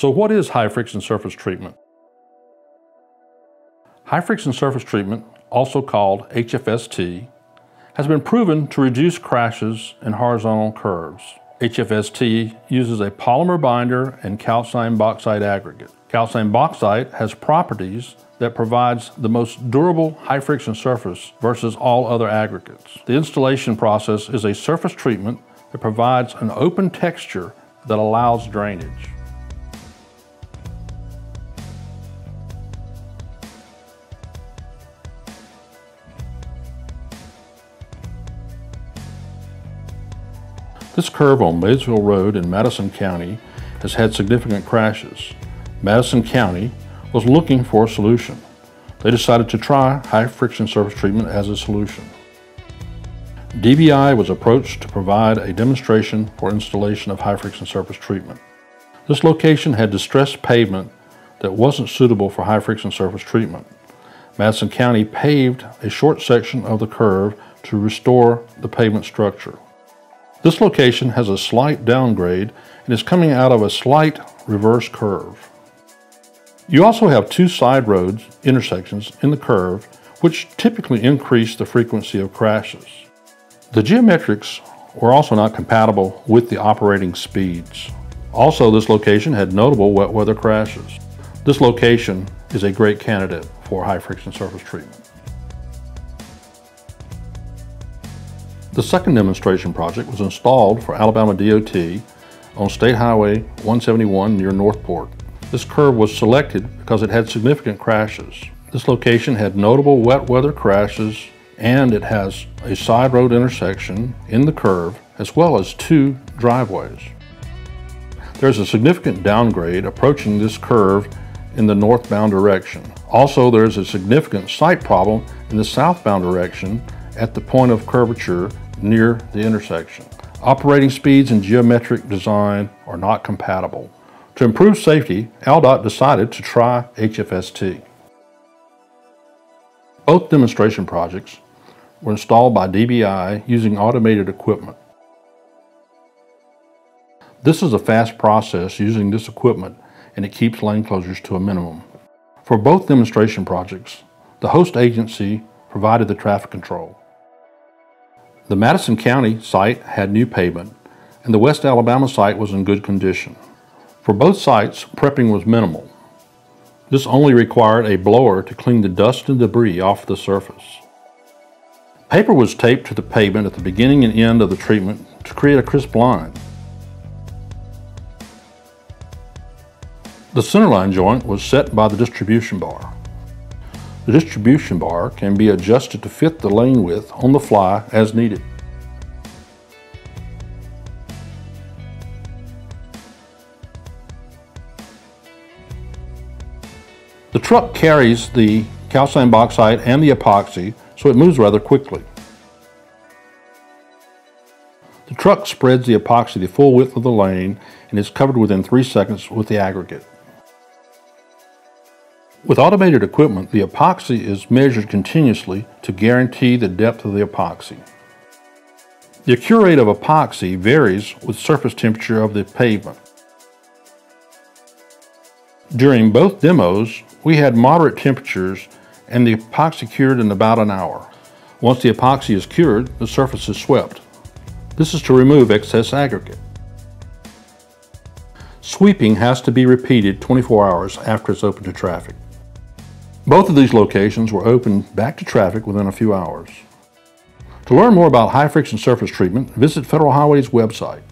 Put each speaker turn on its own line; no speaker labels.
So what is high friction surface treatment? High friction surface treatment, also called HFST, has been proven to reduce crashes in horizontal curves. HFST uses a polymer binder and calcined bauxite aggregate. Calcined bauxite has properties that provides the most durable high friction surface versus all other aggregates. The installation process is a surface treatment that provides an open texture that allows drainage. This curve on Maysville Road in Madison County has had significant crashes. Madison County was looking for a solution. They decided to try high friction surface treatment as a solution. DBI was approached to provide a demonstration for installation of high friction surface treatment. This location had distressed pavement that wasn't suitable for high friction surface treatment. Madison County paved a short section of the curve to restore the pavement structure. This location has a slight downgrade and is coming out of a slight reverse curve. You also have two side roads intersections in the curve which typically increase the frequency of crashes. The geometrics were also not compatible with the operating speeds. Also, this location had notable wet weather crashes. This location is a great candidate for high friction surface treatment. The second demonstration project was installed for Alabama DOT on State Highway 171 near Northport. This curve was selected because it had significant crashes. This location had notable wet weather crashes and it has a side road intersection in the curve as well as two driveways. There's a significant downgrade approaching this curve in the northbound direction. Also, there's a significant sight problem in the southbound direction at the point of curvature near the intersection. Operating speeds and geometric design are not compatible. To improve safety, ALDOT decided to try HFST. Both demonstration projects were installed by DBI using automated equipment. This is a fast process using this equipment and it keeps lane closures to a minimum. For both demonstration projects, the host agency provided the traffic control. The Madison County site had new pavement, and the West Alabama site was in good condition. For both sites, prepping was minimal. This only required a blower to clean the dust and debris off the surface. Paper was taped to the pavement at the beginning and end of the treatment to create a crisp line. The centerline joint was set by the distribution bar. The distribution bar can be adjusted to fit the lane width on the fly as needed. The truck carries the calcined bauxite and the epoxy, so it moves rather quickly. The truck spreads the epoxy the full width of the lane and is covered within three seconds with the aggregate. With automated equipment, the epoxy is measured continuously to guarantee the depth of the epoxy. The cure rate of epoxy varies with surface temperature of the pavement. During both demos, we had moderate temperatures and the epoxy cured in about an hour. Once the epoxy is cured, the surface is swept. This is to remove excess aggregate. Sweeping has to be repeated 24 hours after it's open to traffic. Both of these locations were opened back to traffic within a few hours. To learn more about high friction surface treatment, visit Federal Highway's website.